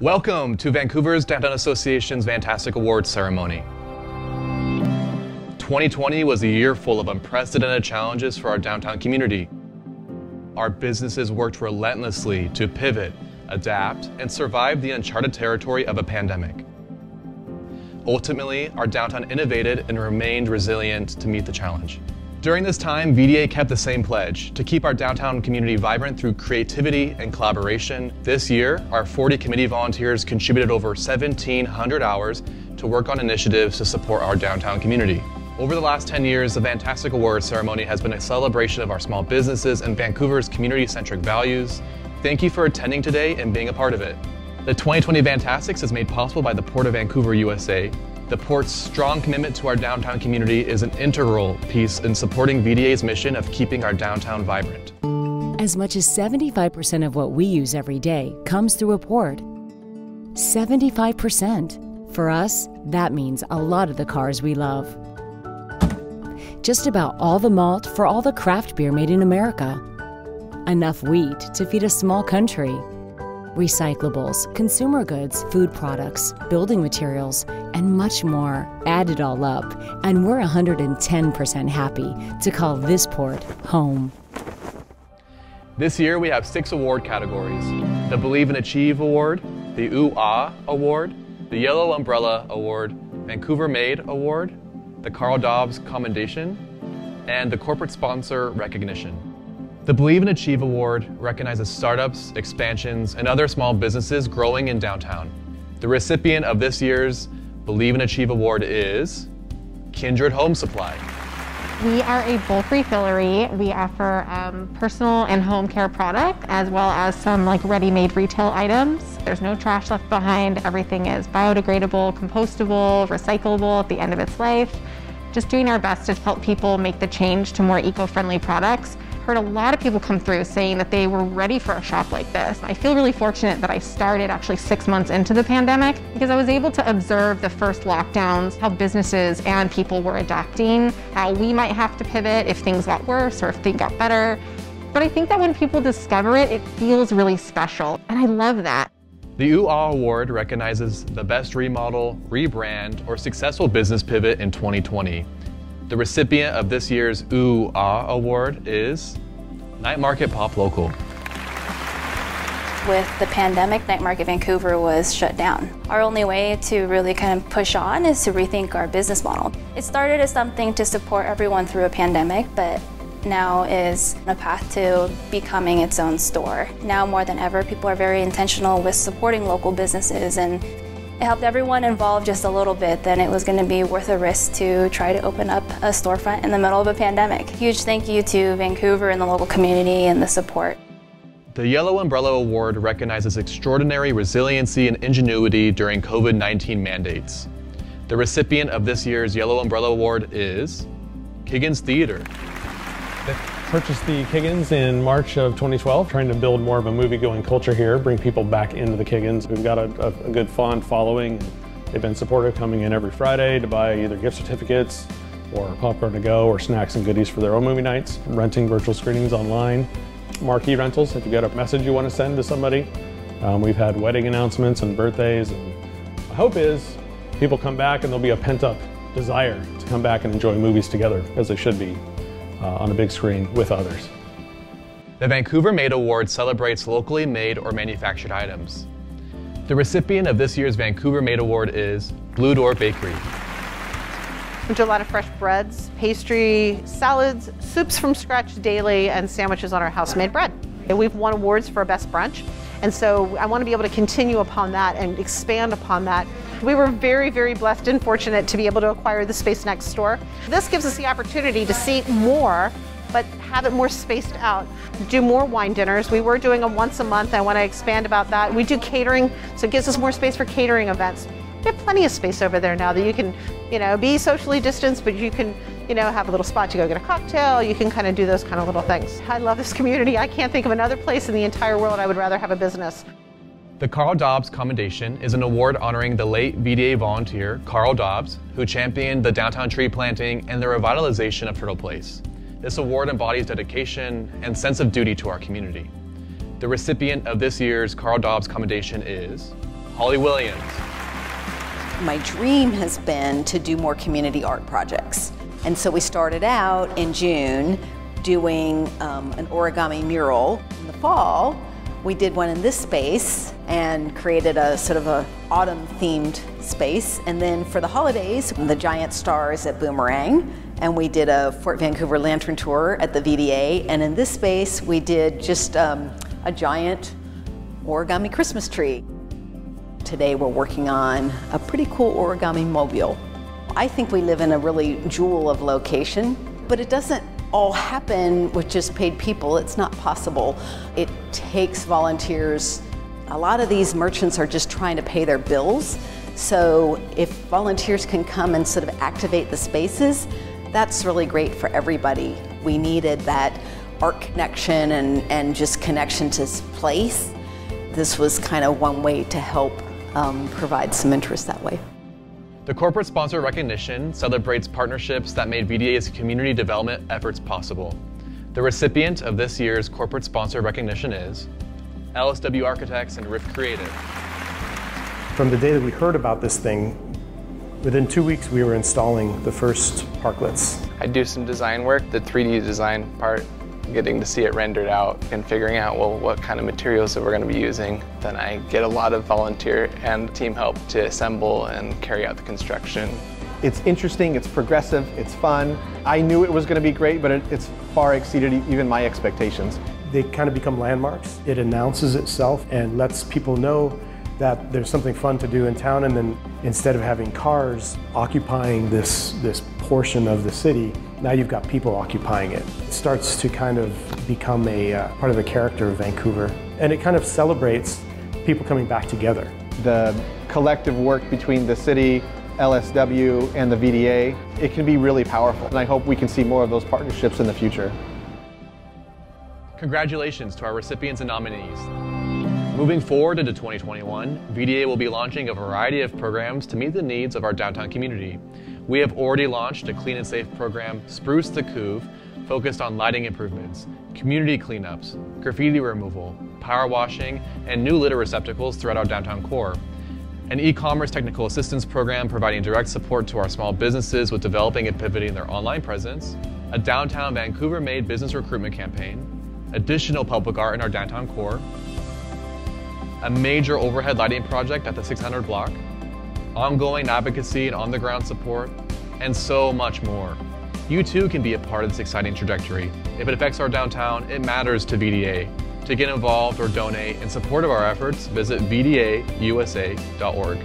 Welcome to Vancouver's Downtown Association's Van-Tastic Awards ceremony. 2020 was a year full of unprecedented challenges for our downtown community. Our businesses worked relentlessly to pivot, adapt, and survive the uncharted territory of a pandemic. Ultimately, our downtown innovated and remained resilient to meet the challenge. During this time, VDA kept the same pledge to keep our downtown community vibrant through creativity and collaboration. This year, our 40 committee volunteers contributed over 1,700 hours to work on initiatives to support our downtown community. Over the last 10 years, the Van-Tastic Awards ceremony has been a celebration of our small businesses and Vancouver's community-centric values. Thank you for attending today and being a part of it. The 2020 Van-Tastics is made possible by the Port of Vancouver, USA, the Port's strong commitment to our downtown community is an integral piece in supporting VDA's mission of keeping our downtown vibrant. As much as 75% of what we use every day comes through a port. 75%. For us, that means a lot of the cars we love. Just about all the malt for all the craft beer made in America. Enough wheat to feed a small country recyclables, consumer goods, food products, building materials, and much more. Add it all up, and we're 110% happy to call this port home. This year we have six award categories the Believe and Achieve Award, the Ooh Ah Award, the Yellow Umbrella Award, Vancouver Made Award, the Carl Dobbs Commendation, and the Corporate Sponsor Recognition. The Believe and Achieve Award recognizes startups, expansions, and other small businesses growing in downtown. The recipient of this year's Believe and Achieve Award is Kindred Home Supply. We are a bulk refillery. We offer um, personal and home care product as well as some like ready-made retail items. There's no trash left behind. Everything is biodegradable, compostable, recyclable at the end of its life. Just doing our best to help people make the change to more eco-friendly products heard a lot of people come through saying that they were ready for a shop like this. I feel really fortunate that I started actually six months into the pandemic because I was able to observe the first lockdowns, how businesses and people were adapting, how we might have to pivot if things got worse or if things got better. But I think that when people discover it, it feels really special. And I love that. The Ah Award recognizes the best remodel, rebrand, or successful business pivot in 2020. The recipient of this year's Ooh Ah Award is Night Market Pop Local. With the pandemic, Night Market Vancouver was shut down. Our only way to really kind of push on is to rethink our business model. It started as something to support everyone through a pandemic, but now is a path to becoming its own store. Now more than ever, people are very intentional with supporting local businesses and it helped everyone involved just a little bit, then it was going to be worth a risk to try to open up a storefront in the middle of a pandemic. Huge thank you to Vancouver and the local community and the support. The Yellow Umbrella Award recognizes extraordinary resiliency and ingenuity during COVID 19 mandates. The recipient of this year's Yellow Umbrella Award is Kiggins Theater purchased the Kiggins in March of 2012, trying to build more of a movie-going culture here, bring people back into the Kiggins. We've got a, a, good fond following. They've been supportive coming in every Friday to buy either gift certificates or popcorn to go or snacks and goodies for their own movie nights, renting virtual screenings online, marquee rentals if you got a message you want to send to somebody. Um, we've had wedding announcements and birthdays. And hope is people come back and there'll be a pent-up desire to come back and enjoy movies together as they should be uh, on a big screen with others. The Vancouver Made Award celebrates locally made or manufactured items. The recipient of this year's Vancouver Made Award is Blue Door Bakery. We do a lot of fresh breads, pastry, salads, soups from scratch daily, and sandwiches on our house-made bread. We've won awards for our best brunch, and so I want to be able to continue upon that and expand upon that. We were very, very blessed and fortunate to be able to acquire the space next door. This gives us the opportunity to see more but have it more spaced out. Do more wine dinners. We were doing them once a month. I want to expand about that. We do catering, so it gives us more space for catering events. We have plenty of space over there now that you can, you know, be socially distanced, but you can you know, have a little spot to go get a cocktail. You can kind of do those kind of little things. I love this community. I can't think of another place in the entire world I would rather have a business. The Carl Dobbs Commendation is an award honoring the late VDA volunteer, Carl Dobbs, who championed the downtown tree planting and the revitalization of Turtle Place. This award embodies dedication and sense of duty to our community. The recipient of this year's Carl Dobbs Commendation is Holly Williams. My dream has been to do more community art projects. And so we started out in June doing um, an origami mural. In the fall, we did one in this space and created a sort of a autumn themed space. And then for the holidays, the giant stars at Boomerang. And we did a Fort Vancouver lantern tour at the VDA. And in this space, we did just um, a giant origami Christmas tree. Today we're working on a pretty cool origami mobile. I think we live in a really jewel of location, but it doesn't all happen with just paid people. It's not possible. It takes volunteers. A lot of these merchants are just trying to pay their bills. So if volunteers can come and sort of activate the spaces, that's really great for everybody. We needed that art connection and, and just connection to this place. This was kind of one way to help um, provide some interest that way. The corporate sponsor recognition celebrates partnerships that made VDA's community development efforts possible. The recipient of this year's corporate sponsor recognition is LSW Architects and Rift Creative. From the day that we heard about this thing, within two weeks we were installing the first parklets. I do some design work, the 3D design part, getting to see it rendered out and figuring out, well, what kind of materials that we're going to be using. Then I get a lot of volunteer and team help to assemble and carry out the construction. It's interesting, it's progressive, it's fun. I knew it was going to be great, but it, it's far exceeded even my expectations. They kind of become landmarks. It announces itself and lets people know that there's something fun to do in town and then instead of having cars occupying this, this portion of the city, now you've got people occupying it. It starts to kind of become a uh, part of the character of Vancouver and it kind of celebrates people coming back together. The collective work between the city, LSW, and the VDA, it can be really powerful and I hope we can see more of those partnerships in the future. Congratulations to our recipients and nominees. Moving forward into 2021, VDA will be launching a variety of programs to meet the needs of our downtown community. We have already launched a clean and safe program, Spruce the Couve, focused on lighting improvements, community cleanups, graffiti removal, power washing, and new litter receptacles throughout our downtown core. An e-commerce technical assistance program providing direct support to our small businesses with developing and pivoting their online presence, a downtown Vancouver-made business recruitment campaign, additional public art in our downtown core, a major overhead lighting project at the 600 block, ongoing advocacy and on-the-ground support, and so much more. You too can be a part of this exciting trajectory. If it affects our downtown, it matters to VDA. To get involved or donate in support of our efforts, visit vdausa.org.